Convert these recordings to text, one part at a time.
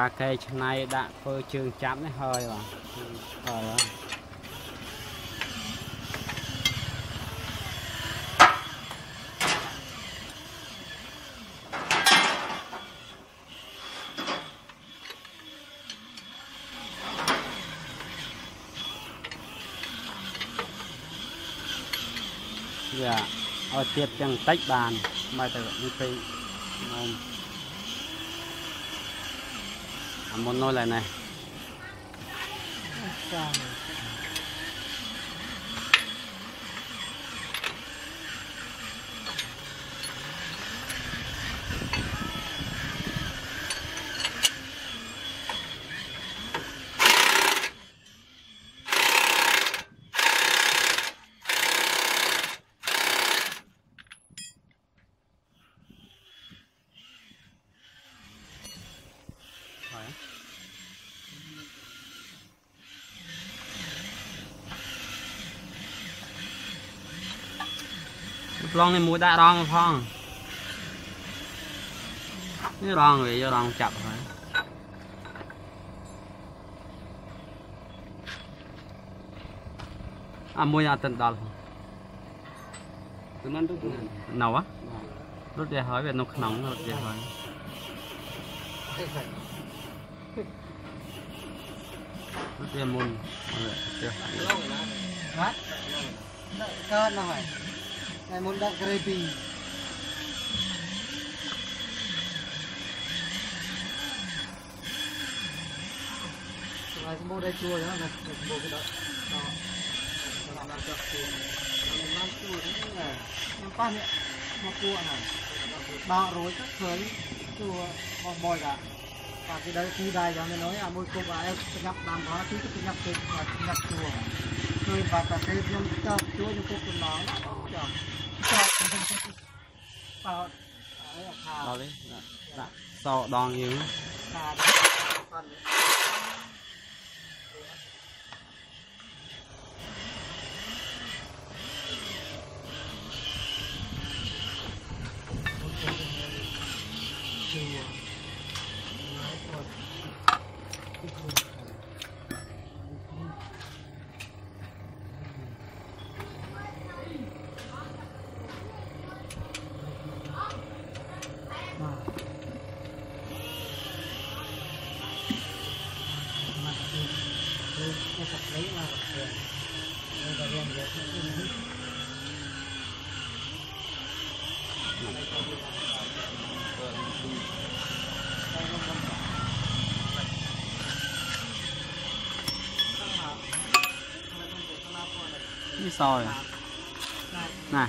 ការកែច្នៃដាក់ធ្វើជើងចាប់នេះហើយបាទហើយយ៉ាឲ្យទៀតចឹងតិចបានមកទៅនេះពេកមក Mono lại này. ប្លង់នេះមួយដាក់រងផងនេះរងវាយករងចាប់ហើយអាមួយអត់ទៅដល់ទៅមិនទៅណៅអ្ហារត់វាហើយវានៅក្នុងរត់វាហើយរត់វាមុនអត់ទេហ៎កើតណៅហើយ Kayak mundak kerepi. Sungai Sembo dah cua ya, kan? Sungai Sembo kita. Kalau nak cak cua, kalau nak cua này, lah. Nampak ni, mau cua này. Bao rối các thứ cua, mau bồi cả. và cái đấy khu đài cho nên nói là môi cô bà em sẽ nhập làm hóa thứ cái nhập thịt và nhập chùa rồi và cả cái nhân ta chúa cho cô cũng nói đó lên. Dạ. Dạ. Sau đòn nhiều. soi sòi này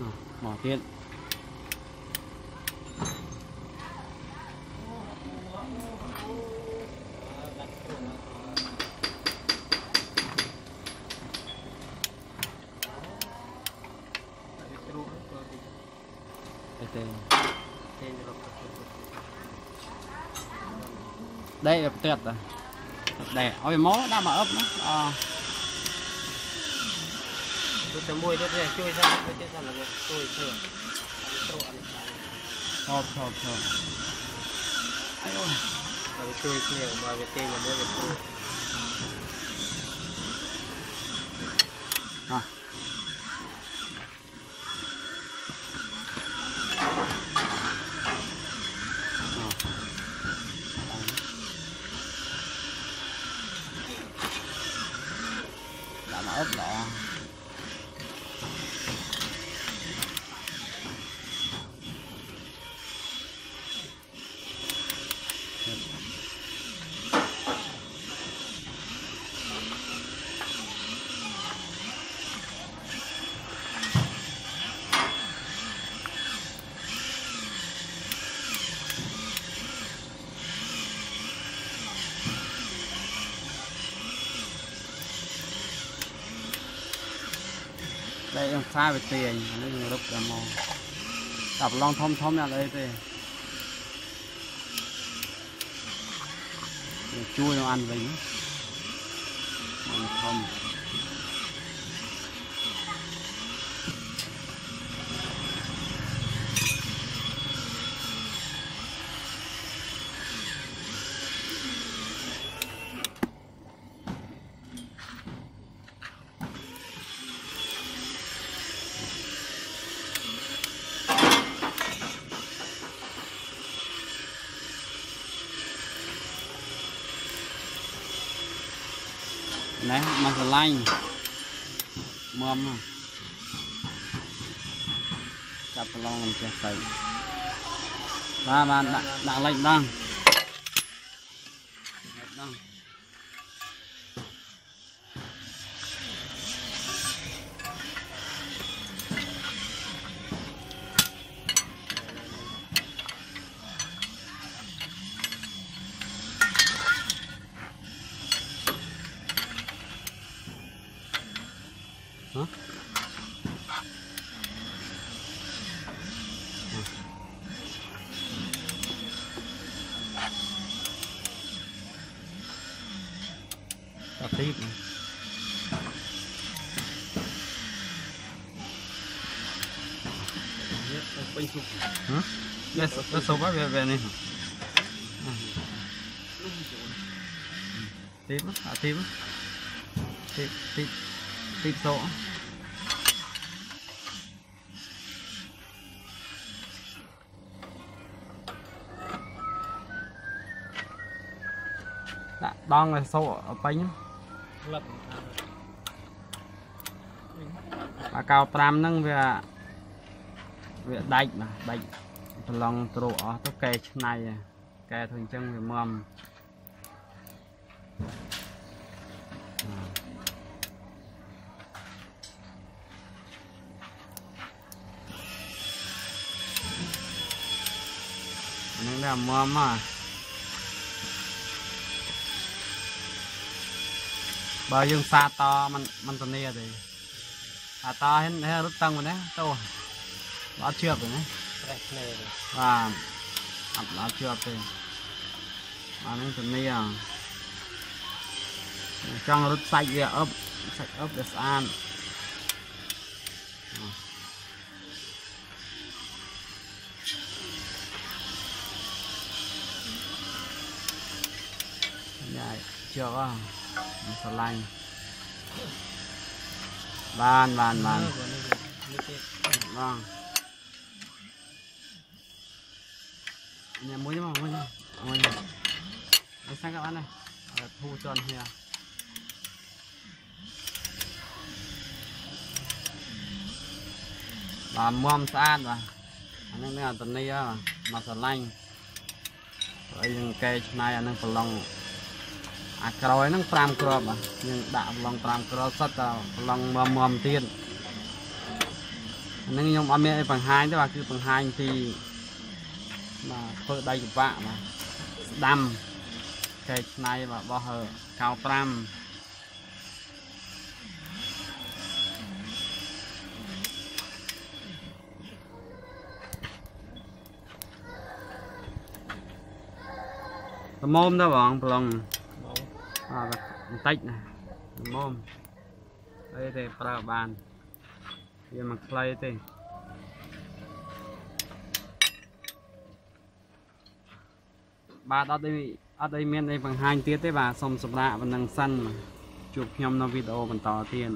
rồi bỏ tiền đây là tuyệt rồi à? để ôi mố đang mở ấp nữa à tôi sẽ mua tôi sẽ chui ra tôi sẽ làm được tôi sửa hộp hộp hộp ai ôi mà cái chui nhiều mà cái tên là mua cái chui à ốp lọ តែខ្ញុំខ្សែវាទាយនឹងរឹបតែមកតែប្រឡងធំធំនេះអត់អីទេជួយនៅអានវិញធំណេះមកស្រឡាញ់មមចាប់ប្រឡងមិនចេះទៅបាទបាទដាក់ដាក់លេខម្ដង tập tiếp Hả? Nó sâu quá về về này à. Tiếp à, á, à tiếp á Tiếp, tiếp, dạ, tiếp sâu á Đã, đong là sâu ở bánh á ក្លឹបបាកោ5ហ្នឹងវាវាដាច់បាទដាច់ប្រឡងទ្រោអស់ទៅកែឆ្នៃកែធ្វើអញ្ចឹងវាមមហ្នឹងដែរមមហ៎បើយើងសាតតมันมันតនីទេអាតហិនហេរត់តាំងមកណាតោះអត់ជឿទេណាប្រេះភ្លើបាទអត់អត់ជឿទេអានឹងតនីចង់រត់សាច់វាអឹបសាច់អឹបវាស្អាតយ៉ាជាប់អស់ស្រឡាញ់បានបានបានបងញ៉ាំមួយមកមួយមួយនេះសាំងក៏បានដែរធូរជន់ហៀបាទមុំស្អាតបាទអានេះមានអត្តន័យមកស្រឡាញ់ហើយយើងកែច្នៃអានឹងប្រឡងអាក្រោយហ្នឹង5គ្រាប់យើងដាក់អំឡុង5គ្រាប់សិតតែអំឡុងមមមទៀតហ្នឹងខ្ញុំអត់មានអីបង្ហាញទេបាទគឺបង្ហាញពីបាទធ្វើដៃច្បាក់បាទស្ដាំកែឆ្នៃបាទបោះកៅ5ល្មមទៅបងប្រឡងបាទបន្តិចណាល្មមអីទេប្រើបានវាមិនខ្លីទេបាទអត់ទេអត់អីមានអីបង្ហាញទៀតទេបាទសូមសម្រាប់ប៉ុណ្ណឹងសិនជួបខ្ញុំនៅវីដេអូបន្តទៀត